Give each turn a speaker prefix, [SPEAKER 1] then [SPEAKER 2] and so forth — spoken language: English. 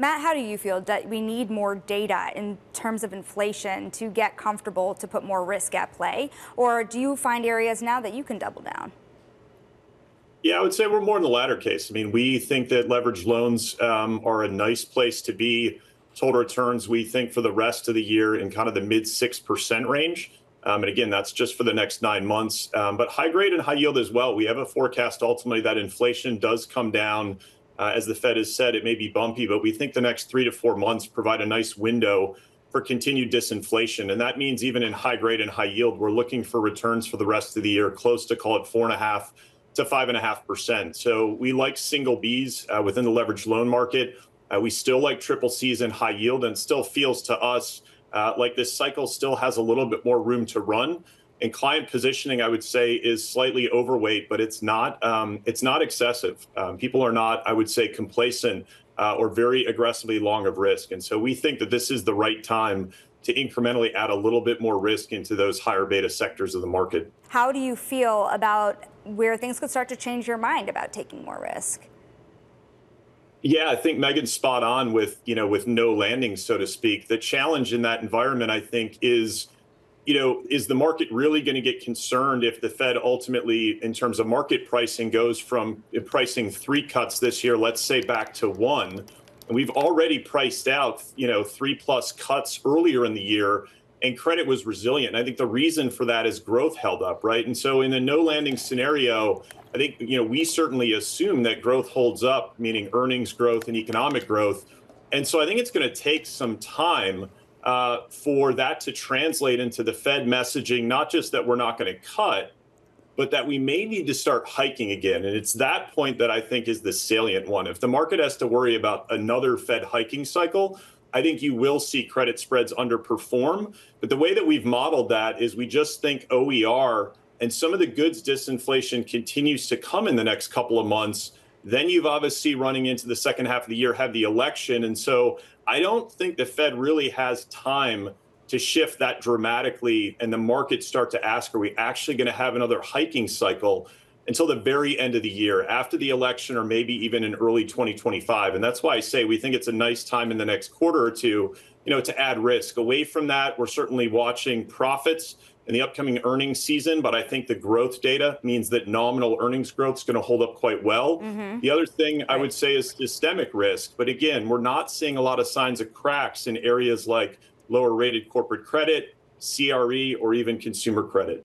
[SPEAKER 1] Matt, how do you feel that we need more data in terms of inflation to get comfortable to put more risk at play? Or do you find areas now that you can double down?
[SPEAKER 2] Yeah, I would say we're more in the latter case. I mean, we think that leveraged loans um, are a nice place to be. Total returns, we think, for the rest of the year in kind of the mid 6% range. Um, and again, that's just for the next nine months. Um, but high grade and high yield as well. We have a forecast ultimately that inflation does come down. Uh, as the Fed has said, it may be bumpy, but we think the next three to four months provide a nice window for continued disinflation. And that means even in high grade and high yield, we're looking for returns for the rest of the year close to call it four and a half to five and a half percent. So we like single Bs uh, within the leveraged loan market. Uh, we still like triple Cs in high yield, and still feels to us uh, like this cycle still has a little bit more room to run. And client positioning, I would say, is slightly overweight, but it's not um, it's not excessive. Um, people are not, I would say, complacent uh, or very aggressively long of risk. And so we think that this is the right time to incrementally add a little bit more risk into those higher beta sectors of the market.
[SPEAKER 1] How do you feel about where things could start to change your mind about taking more risk?
[SPEAKER 2] Yeah, I think Megan's spot on with, you know, with no landing, so to speak. The challenge in that environment, I think, is, you know, is the market really going to get concerned if the Fed ultimately, in terms of market pricing, goes from uh, pricing three cuts this year, let's say back to one? And we've already priced out, you know, three plus cuts earlier in the year, and credit was resilient. I think the reason for that is growth held up, right? And so in a no landing scenario, I think you know we certainly assume that growth holds up, meaning earnings growth and economic growth. And so I think it's going to take some time uh, for that to translate into the Fed messaging, not just that we're not going to cut, but that we may need to start hiking again. And it's that point that I think is the salient one. If the market has to worry about another Fed hiking cycle, I think you will see credit spreads underperform. But the way that we've modeled that is we just think OER and some of the goods disinflation continues to come in the next couple of months, then you've obviously running into the second half of the year, have the election. And so I don't think the Fed really has time to shift that dramatically and the markets start to ask, are we actually going to have another hiking cycle until the very end of the year, after the election, or maybe even in early 2025? And that's why I say we think it's a nice time in the next quarter or two, you know, to add risk. Away from that, we're certainly watching profits in the upcoming earnings season, but I think the growth data means that nominal earnings growth is going to hold up quite well. Mm-hmm. The other thing right. I would say is systemic risk, but again, we're not seeing a lot of signs of cracks in areas like lower rated corporate credit, CRE, or even consumer credit.